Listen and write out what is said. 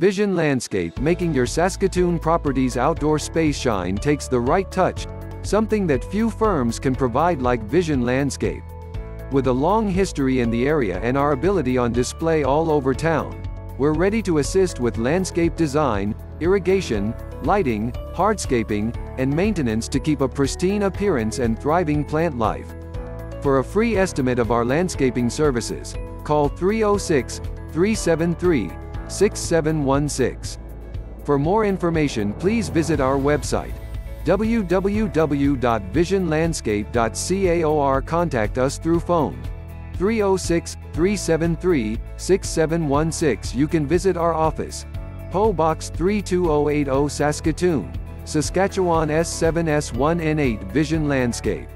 Vision Landscape making your Saskatoon property's outdoor space shine takes the right touch, something that few firms can provide like Vision Landscape. With a long history in the area and our ability on display all over town, we're ready to assist with landscape design, irrigation, lighting, hardscaping, and maintenance to keep a pristine appearance and thriving plant life. For a free estimate of our landscaping services, call 306 373 6716. For more information, please visit our website www.visionlandscape.ca or contact us through phone 306 373 6716. You can visit our office, PO Box 32080 Saskatoon, Saskatchewan S7S1N8 Vision Landscape.